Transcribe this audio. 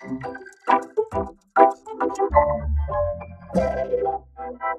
Thank you.